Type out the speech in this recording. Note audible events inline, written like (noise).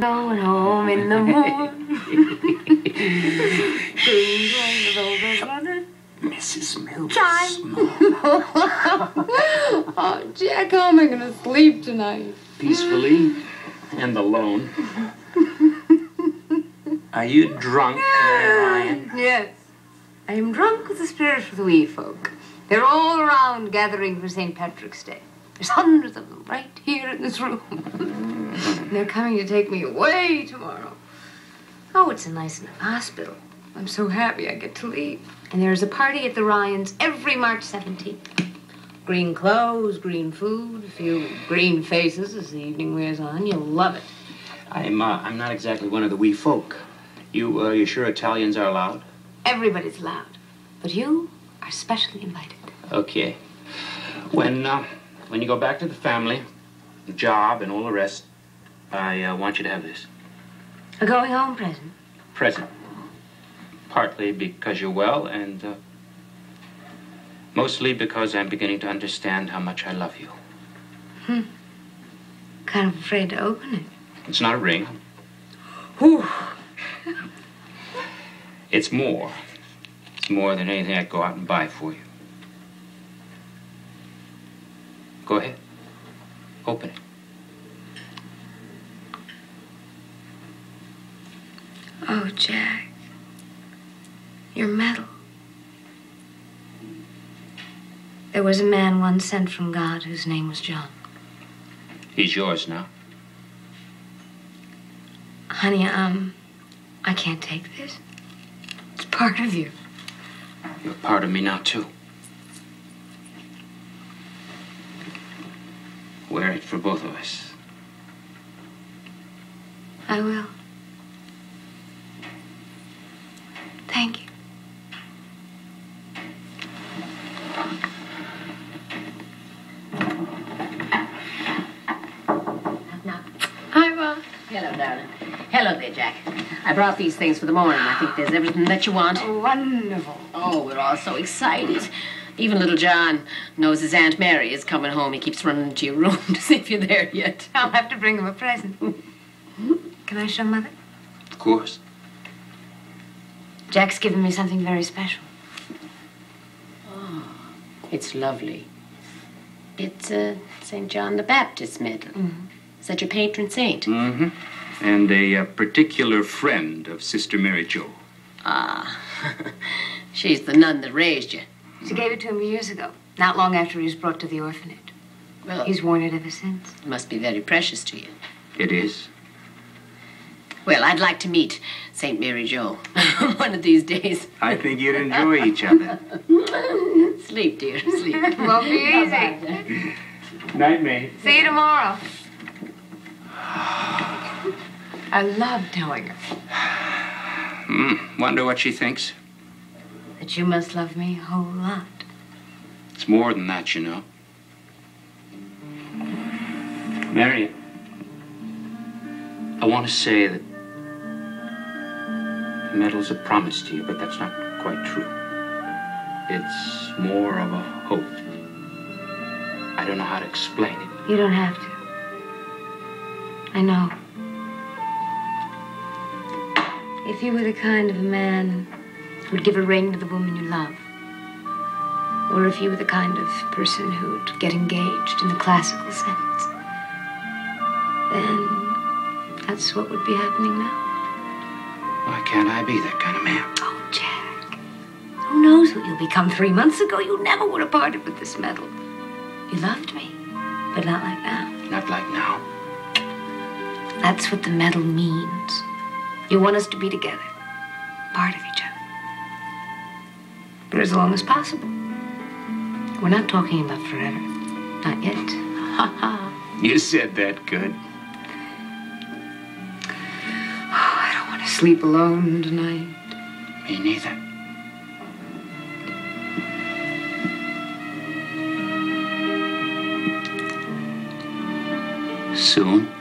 Going home in the morning. Mrs. Mills. oh, Jack, how am I going to sleep tonight? Peacefully and alone. Are you drunk, Ryan? Yes. I am drunk with the spirit of the wee folk. They're all around gathering for St. Patrick's Day. There's hundreds of them right here in this room. (laughs) And They're coming to take me away tomorrow. Oh, it's a nice enough hospital. I'm so happy I get to leave. And there's a party at the Ryans every March 17th. Green clothes, green food, a few green faces as the evening wears on. You'll love it. I'm, uh, I'm not exactly one of the wee folk. You, uh, you sure Italians are allowed? Everybody's loud. But you are specially invited. Okay. When, uh, when you go back to the family, the job, and all the rest, I uh, want you to have this A going home present. present. Partly because you're well, and uh, mostly because I'm beginning to understand how much I love you. Hmm. Kind of afraid to open it. It's not a ring. Whew. It's more. It's more than anything I'd go out and buy for you. Go ahead. Open it. Oh, Jack. Your medal. There was a man once sent from God whose name was John. He's yours now. Honey, um, I can't take this. It's part of you. You're part of me now, too. Wear it for both of us. I will. Hello, darling. Hello there, Jack. I brought these things for the morning. I think there's everything that you want. Wonderful. Oh, we're all so excited. Even little John knows his Aunt Mary is coming home. He keeps running into your room (laughs) to see if you're there yet. I'll have to bring him a present. Can I show Mother? Of course. Jack's given me something very special. It's lovely. It's uh, St. John the Baptist medal. Is that your patron saint? Mm-hmm. And a uh, particular friend of Sister Mary Jo. Ah, (laughs) she's the nun that raised you. She gave it to him years ago, not long after he was brought to the orphanage. Well, He's worn it ever since. it must be very precious to you. It is. Well, I'd like to meet St. Mary Jo (laughs) one of these days. I think you'd enjoy each other. (laughs) Sleep, dear, sleep. Won't be easy. Night, May. See you tomorrow. (sighs) I love telling her Hmm. Wonder what she thinks. that you must love me a whole lot. It's more than that, you know. Marion, I want to say that the medal's a promise to you, but that's not quite true. It's more of a hope. I don't know how to explain it. You don't have to. I know. If you were the kind of a man who'd give a ring to the woman you love, or if you were the kind of person who'd get engaged in the classical sense, then that's what would be happening now. Why can't I be that kind of man? Oh, Jack. Who knows what you'll become three months ago? You never would have parted with this medal. You loved me, but not like now. Not like now. That's what the medal means. You want us to be together, part of each other. For as long as possible. We're not talking about forever. Not yet. Ha (laughs) ha. You said that good. Oh, I don't want to sleep alone tonight. Me neither. Soon.